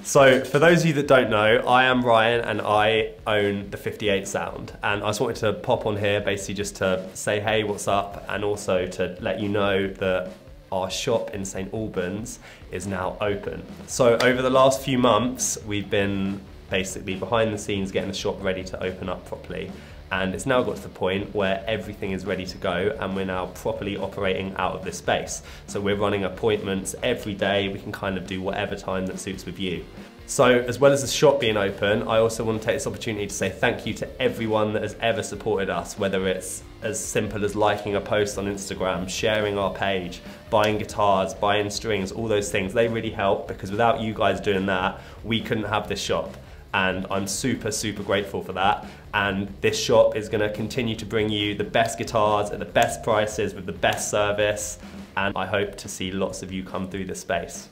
So, for those of you that don't know, I am Ryan and I own the 58 Sound. And I just wanted to pop on here basically just to say, hey, what's up? And also to let you know that our shop in St. Albans is now open. So, over the last few months, we've been basically behind the scenes getting the shop ready to open up properly and it's now got to the point where everything is ready to go and we're now properly operating out of this space. So we're running appointments every day, we can kind of do whatever time that suits with you. So as well as the shop being open, I also want to take this opportunity to say thank you to everyone that has ever supported us, whether it's as simple as liking a post on Instagram, sharing our page, buying guitars, buying strings, all those things. They really help because without you guys doing that, we couldn't have this shop and I'm super, super grateful for that. And this shop is gonna continue to bring you the best guitars at the best prices with the best service, and I hope to see lots of you come through this space.